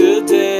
yesterday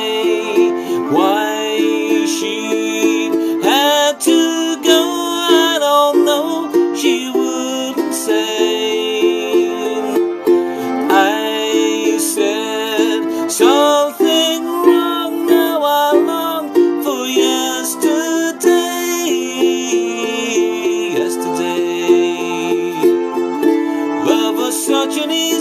many